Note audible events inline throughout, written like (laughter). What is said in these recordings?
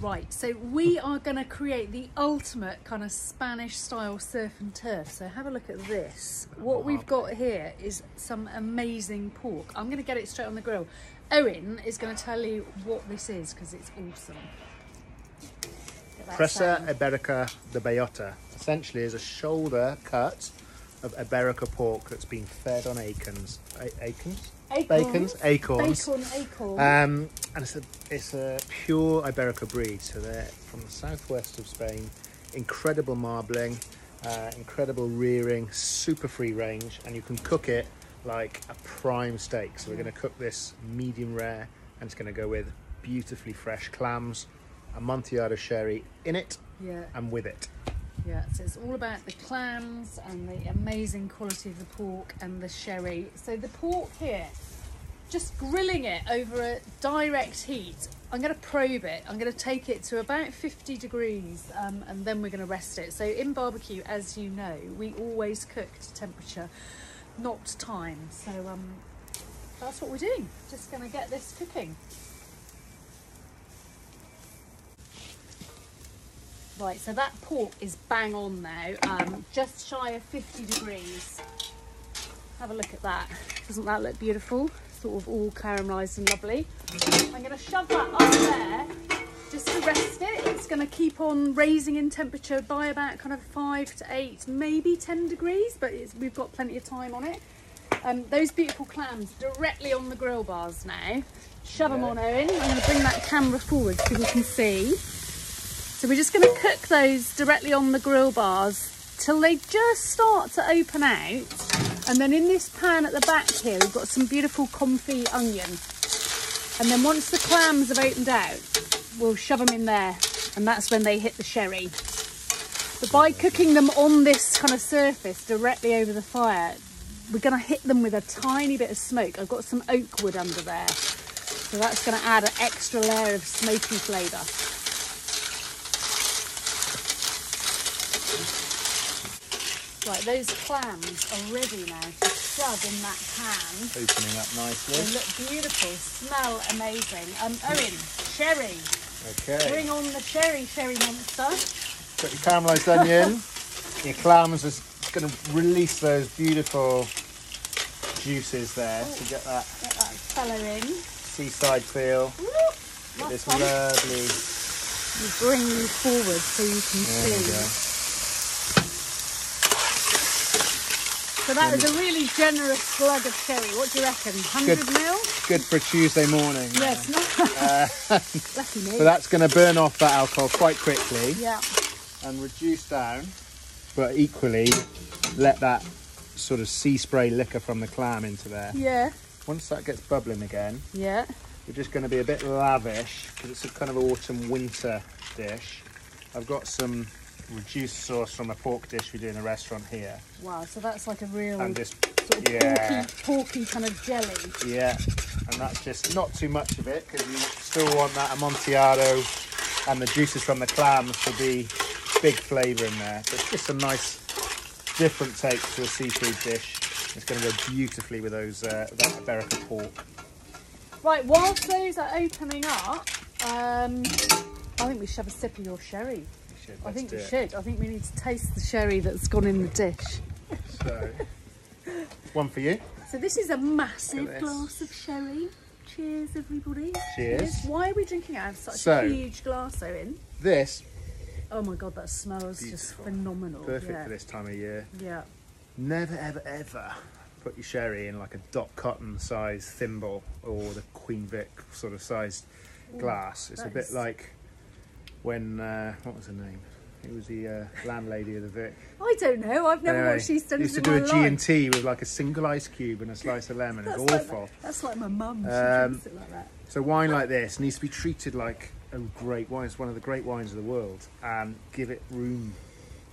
Right, so we are going to create the ultimate kind of Spanish style surf and turf. So have a look at this. What oh, we've got here is some amazing pork. I'm going to get it straight on the grill. Owen is going to tell you what this is because it's awesome. Presa. Iberica de Bellota essentially is a shoulder cut of Iberica pork that's been fed on acons. A- acons? Bacons? Acorns. Bacon, acorn. Um, and it's a, it's a pure Iberica breed, so they're from the southwest of Spain. Incredible marbling, uh, incredible rearing, super free range, and you can cook it like a prime steak. So we're going to cook this medium rare, and it's going to go with beautifully fresh clams, a Amontillado sherry in it yeah. and with it. Yeah, so it's all about the clams and the amazing quality of the pork and the sherry. So the pork here, just grilling it over a direct heat. I'm going to probe it. I'm going to take it to about 50 degrees um, and then we're going to rest it. So in barbecue, as you know, we always cook to temperature, not time. So um, that's what we're doing. Just going to get this cooking. Right, so that pork is bang on now, um, just shy of 50 degrees. Have a look at that. Doesn't that look beautiful? Sort of all caramelised and lovely. I'm going to shove that up there just to rest it. It's going to keep on raising in temperature by about kind of five to eight, maybe 10 degrees, but it's, we've got plenty of time on it. Um, those beautiful clams directly on the grill bars now. Shove them on, Owen. I'm going to bring that camera forward so people can see. So we're just going to cook those directly on the grill bars till they just start to open out. And then in this pan at the back here, we've got some beautiful confit onion. And then once the clams have opened out, we'll shove them in there. And that's when they hit the sherry. But by cooking them on this kind of surface directly over the fire, we're going to hit them with a tiny bit of smoke. I've got some oak wood under there. So that's going to add an extra layer of smoky flavour. Right, those clams are ready now to shove in that pan. Opening up nicely. They look beautiful, smell amazing. Um, Owen, sherry. Okay. Bring on the sherry, sherry monster. Put your caramelised onion. (laughs) Your clams are going to release those beautiful juices there to get that Get that fella in. seaside feel. Woo, Get this fun. lovely. You bring you forward so you can There see. So that was a really generous slug of sherry. What do you reckon? 100 Good. mil? Good for a Tuesday morning. Yes, no. (laughs) Uh, (laughs) Lucky me. So that's going to burn off that alcohol quite quickly yeah. and reduce down, but equally let that sort of sea spray liquor from the clam into there. Yeah. Once that gets bubbling again, Yeah. we're just going to be a bit lavish because it's a kind of autumn winter dish. I've got some reduced sauce from a pork dish we do in a restaurant here, Wow. So that's like a real and just sort of yeah. porky, porky kind of jelly. yeah, and that's just not too much of it because you still want that amontillado and the juices from the clams to be big flavour in there. So it's just a nice different take to a seafood dish. It's going to go beautifully with those uh, that Iberica pork. Right. Whilst those are opening up, um, I think we should have a sip of your sherry. We should, I let's think we it. should. I think we need to taste the sherry that's gone in the dish. So, one for you. So this is a massive glass of sherry. Cheers, everybody. Cheers. Why are we drinking out of such So- a huge glass, Owen? This Oh my god, that smells just phenomenal. perfect yeah. for this time of year. Yeah. Never, ever, ever put your sherry in like a dot cotton size thimble or the Queen Vic sort of sized glass. It's a bit is- like when uh, what was her name? It was the uh, landlady of the Vic. I don't know. I've never Anyway, watched EastEnders used to do a G and T with like a single ice cube and a slice of lemon. It's That's like, awful. my, that's like my mum. She Um, like that. So wine like this needs to be treated like a great wine. It's one of the great wines of the world, and give it room.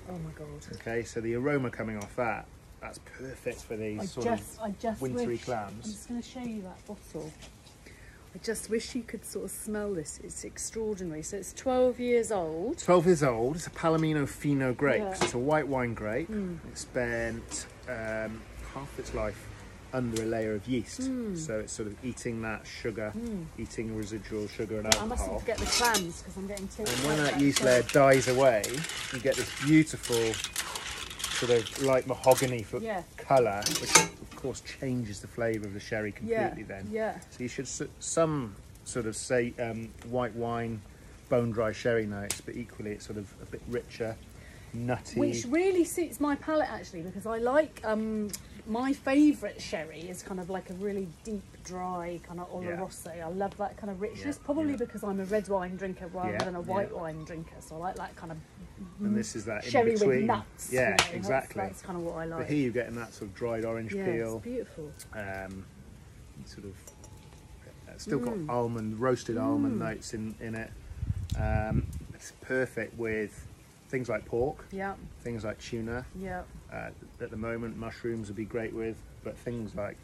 Oh my god. Okay, so the aroma coming off that, that's perfect for these I sort just, I just wintry wish, clams. I'm just going to show you that bottle. I just wish you could sort of smell this. It's extraordinary. So it's 12 years old. 12 years old. It's a Palomino Fino grape. Yeah. It's a white wine grape. Mm. It spent um, half its life under a layer of yeast. So it's sort of eating that sugar, eating residual sugar and alcohol. I mustn't forget the clams because I'm getting too. And when that yeast layer dies away, you get this beautiful sort of light mahogany for Yeah. colour, which of course changes the flavour of the sherry yeah, completely then. yeah, So you should some sort of say um, white wine, bone dry sherry notes, but equally it's sort of a bit richer, nutty. which really suits my palate actually because I like um my favourite sherry is kind of like a really deep, dry kind of Yeah. Oloroso. I love that kind of richness, Yeah, probably yeah. because I'm a red wine drinker rather Yeah, than a yeah. white wine drinker. So I like that kind of and this is that sherry in between. with nuts. Yeah, you know, exactly. That's, kind of what I like. But here you're getting that sort of dried orange yeah, peel, it's beautiful. um, sort of uh, still Mm. got almond, roasted almond notes in in it. Um, it's perfect with things like pork, Yeah, things like tuna. yeah, Uh, at the moment, mushrooms would be great with, but things like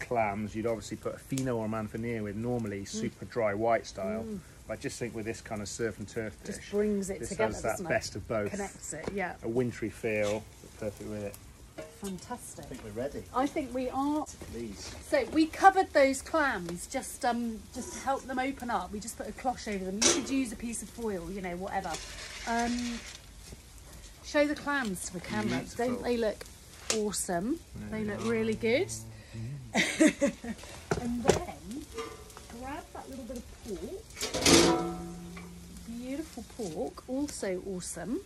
clams, you'd obviously put a fino or a manzanilla with normally Mm. super dry white style. But I just think with this kind of surf and turf dish, just brings it this together. has that doesn't best of both. Connects it. Yeah, A wintry feel, perfect with it. Fantastic. I think we're ready. I think we are. Please. So we covered those clams just um just to help them open up. We just put a cloche over them. You could use a piece of foil, you know, whatever. Um, show the clams to the camera. Beautiful. Don't they look awesome? They look really good. (laughs) and then grab that little bit of pork. Beautiful pork, also awesome.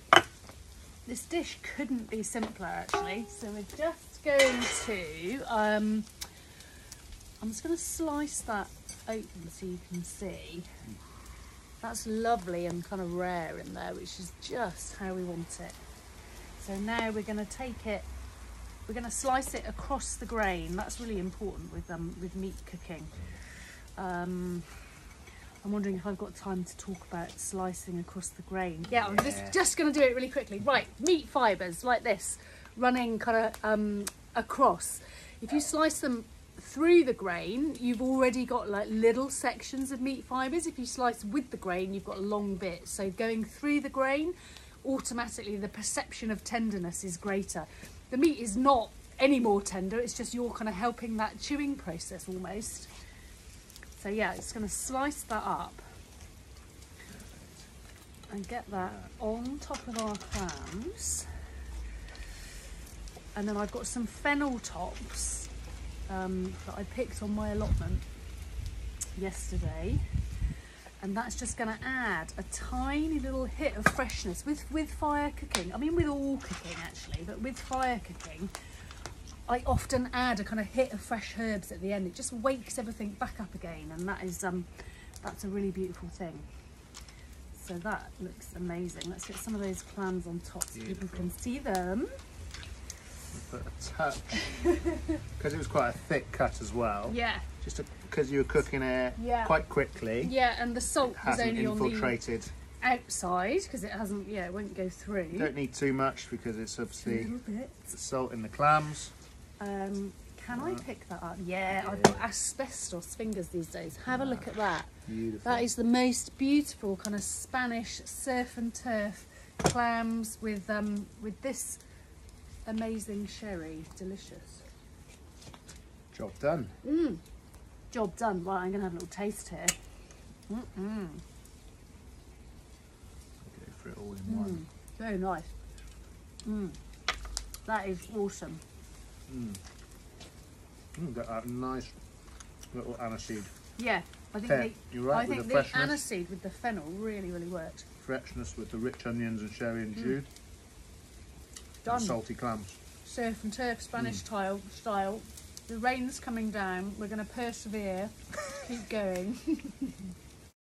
This dish couldn't be simpler actually. So we're just going to um, I'm just going to slice that open so you can see. That's lovely and kind of rare in there, which is just how we want it. So now we're going to take it, we're going to slice it across the grain. That's really important with um, with meat cooking. Um, I'm wondering if I've got time to talk about slicing across the grain. Yeah, I'm just just going to do it really quickly. Right, meat fibres like this, running kind of um, across. If you slice them through the grain, you've already got like little sections of meat fibres. If you slice with the grain, you've got long bits. So going through the grain, automatically the perception of tenderness is greater. The meat is not any more tender, it's just you're kind of helping that chewing process almost. So yeah, it's going to slice that up and get that on top of our clams. And then I've got some fennel tops um, that I picked on my allotment yesterday. And that's just going to add a tiny little hit of freshness with, with fire cooking. I mean, with all cooking actually, but with fire cooking, I often add a kind of hit of fresh herbs at the end. It just wakes everything back up again, and that is um, that's a really beautiful thing. So that looks amazing. Let's get some of those clams on top so people can see them. Put a touch, (laughs) because it was quite a thick cut as well. Yeah, Just because you were cooking it Yeah. quite quickly, yeah, and the salt hasn't only on the infiltrated. outside because it hasn't. Yeah, it won't go through. Don't need too much because it's a obviously little bit. the salt in the clams. Um, can I pick that up? Yeah, I've got asbestos fingers these days. Have a look at that. Beautiful. That is the most beautiful kind of Spanish surf and turf clams with um with this amazing sherry. Delicious. job done. Mm. Job done. Right, I'm gonna have a little taste here. Mm-mm. Go for it all in one. Very nice. Mm. That is awesome. Mm. mm, got that nice little aniseed Yeah, I think the, you're right I think the the, aniseed with the fennel really, really worked. freshness with the rich onions and sherry and mm. jus. Done. And salty clams. surf and turf Spanish mm. style style. The rain's coming down. We're going to persevere. (laughs) Keep going. (laughs)